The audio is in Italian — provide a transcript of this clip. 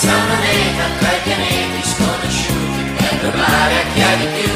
senza una meta tra i pianeti sconosciuti per tornare a chi ha di più